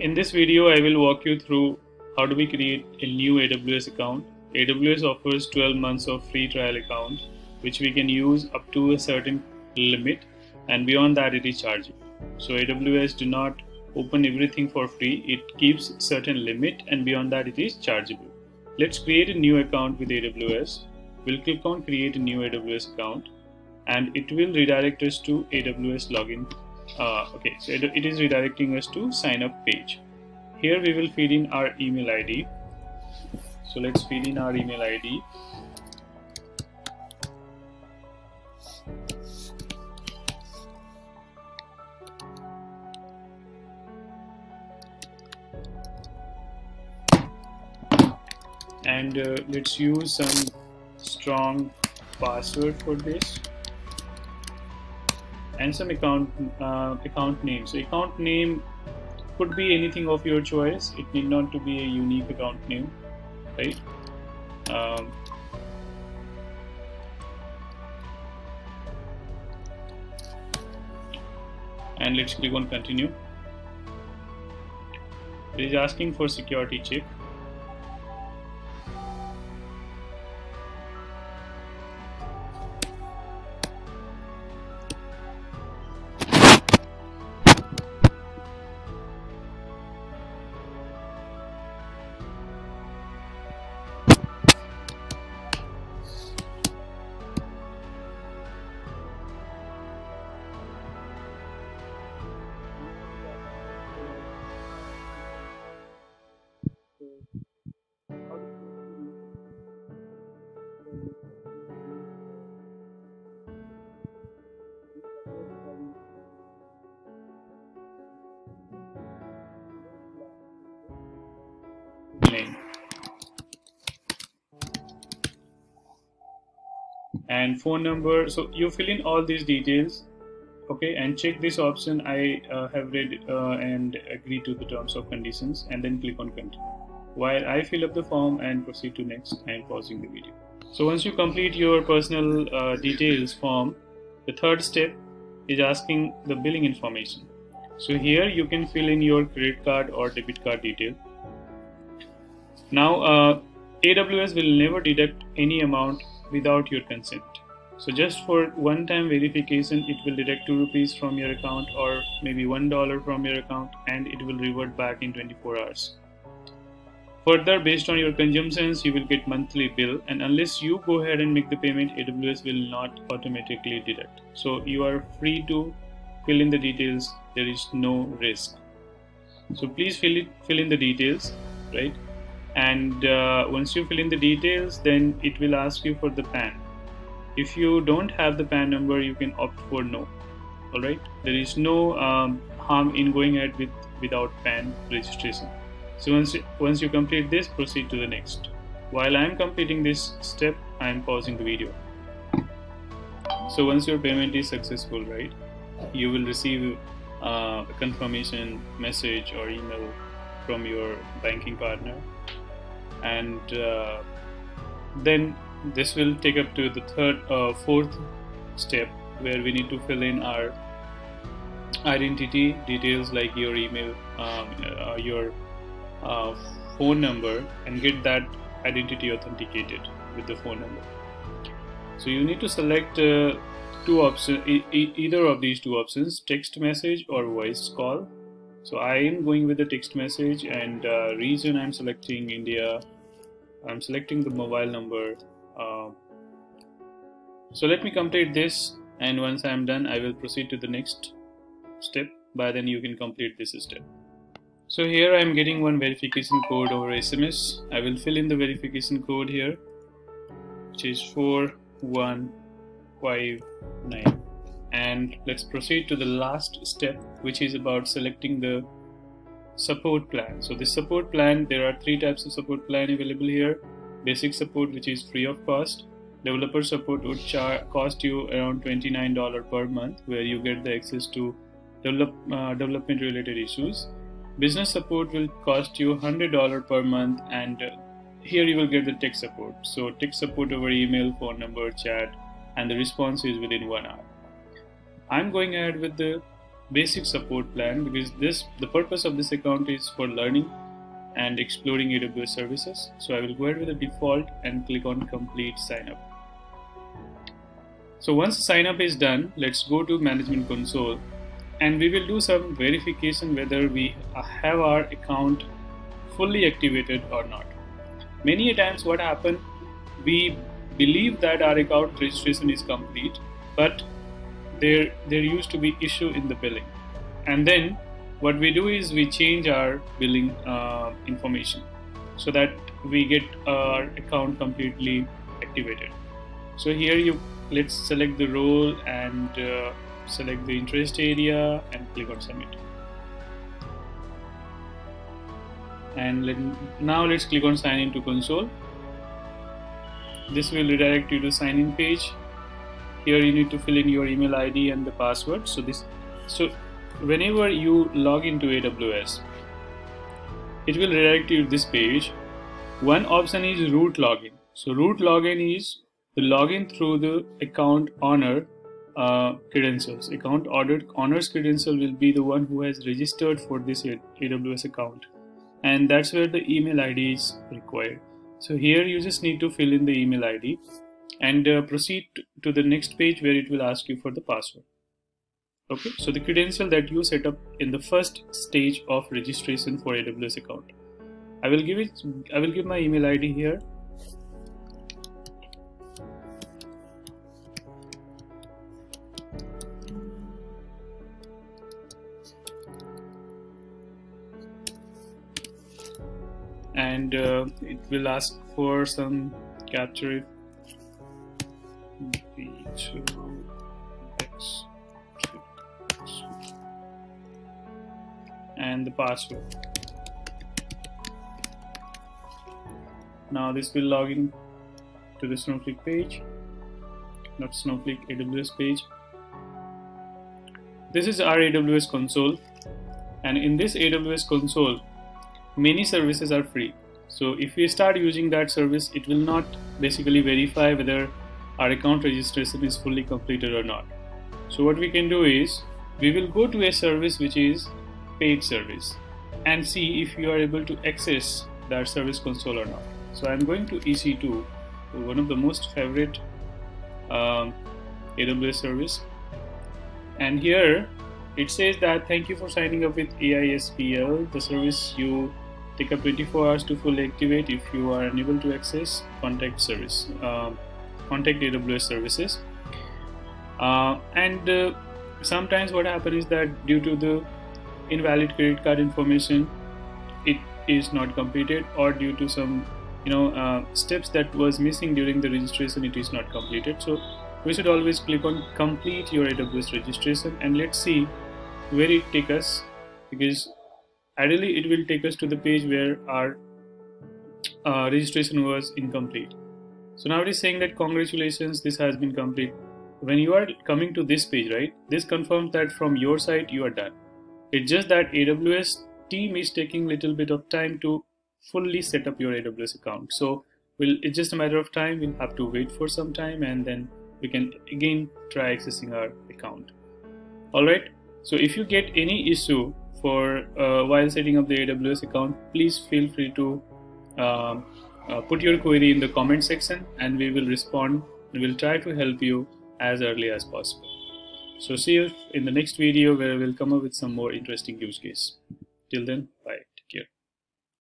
In this video, I will walk you through how do we create a new AWS account. AWS offers 12 months of free trial account, which we can use up to a certain limit, and beyond that, it is chargeable. So AWS do not open everything for free. It keeps certain limit, and beyond that, it is chargeable. Let's create a new account with AWS. We'll click on create a new AWS account, and it will redirect us to AWS login uh, okay so it, it is redirecting us to sign up page. Here we will feed in our email id so let's feed in our email id and uh, let's use some strong password for this and some account uh, account name. So account name could be anything of your choice. It need not to be a unique account name, right? Um, and let's click on continue. It is asking for security check. Name and phone number so you fill in all these details okay and check this option. I uh, have read uh, and agree to the terms of conditions and then click on continue. While i fill up the form and proceed to next and pausing the video. So once you complete your personal uh, details form the third step is asking the billing information. So here you can fill in your credit card or debit card detail now, uh, AWS will never deduct any amount without your consent. So just for one-time verification, it will deduct 2 rupees from your account or maybe $1 from your account and it will revert back in 24 hours. Further, based on your consumptions, you will get monthly bill and unless you go ahead and make the payment, AWS will not automatically deduct. So you are free to fill in the details. There is no risk. So please fill it, fill in the details, right? And uh, once you fill in the details then it will ask you for the pan. If you don't have the pan number you can opt for no. All right? There is no um, harm in going ahead with without pan registration. So once once you complete this proceed to the next. While i am completing this step i am pausing the video. So once your payment is successful right you will receive uh, a confirmation message or email from your banking partner and uh, then this will take up to the third uh, fourth step where we need to fill in our identity details like your email um, uh, your uh, phone number and get that identity authenticated with the phone number. So you need to select uh, two options e either of these two options text message or voice call. So I am going with the text message and uh, region I'm selecting India I'm selecting the mobile number uh, so let me complete this and once I'm done I will proceed to the next step. By then you can complete this step. So here I'm getting one verification code over SMS I will fill in the verification code here which is 4159 and let's proceed to the last step which is about selecting the support plan. So the support plan there are three types of support plan available here. Basic support which is free of cost. Developer support would cost you around $29 per month where you get the access to develop, uh, development related issues. Business support will cost you $100 per month and uh, here you will get the tech support. So tech support over email phone number chat and the response is within one hour. I'm going ahead with the basic support plan because this the purpose of this account is for learning and exploring AWS services. So I will go ahead with the default and click on complete sign up. So once sign up is done, let's go to management console and we will do some verification whether we have our account fully activated or not. Many times what happen, we believe that our account registration is complete, but there there used to be issue in the billing, and then what we do is we change our billing uh, information so that we get our account completely activated. So here you let's select the role and uh, select the interest area and click on submit. And let, now let's click on sign in to console. This will redirect you to sign in page. Here you need to fill in your email ID and the password. So this, so whenever you log into AWS, it will redirect you to this page. One option is root login. So root login is the login through the account owner uh, credentials. Account ordered owner's credential will be the one who has registered for this AWS account, and that's where the email ID is required. So here you just need to fill in the email ID and uh, proceed to the next page where it will ask you for the password. Okay, so the credential that you set up in the first stage of registration for AWS account. I will give it. I will give my email ID here and uh, it will ask for some CAPTCHA b2x and the password. Now this will log in to the snowflake page not snowflake aws page. This is our aws console and in this aws console many services are free. So if we start using that service, it will not basically verify whether our account registration is fully completed or not. So what we can do is we will go to a service which is paid service and see if you are able to access that service console or not. So I'm going to EC2, one of the most favorite um, AWS service. And here it says that thank you for signing up with AISPL, the service you take up 24 hours to fully activate if you are unable to access contact service uh, contact aws services uh, and uh, sometimes what happens is that due to the invalid credit card information it is not completed or due to some you know uh, steps that was missing during the registration it is not completed so we should always click on complete your aws registration and let's see where it takes us because Ideally, it will take us to the page where our uh, registration was incomplete. So now it is saying that congratulations, this has been complete. When you are coming to this page, right, this confirms that from your side you are done. It's just that AWS team is taking little bit of time to fully set up your AWS account. So we'll, it's just a matter of time. We'll have to wait for some time and then we can again try accessing our account. All right. So if you get any issue for uh, while setting up the AWS account, please feel free to uh, uh, put your query in the comment section and we will respond and we'll try to help you as early as possible. So see you in the next video where we'll come up with some more interesting use case. Till then,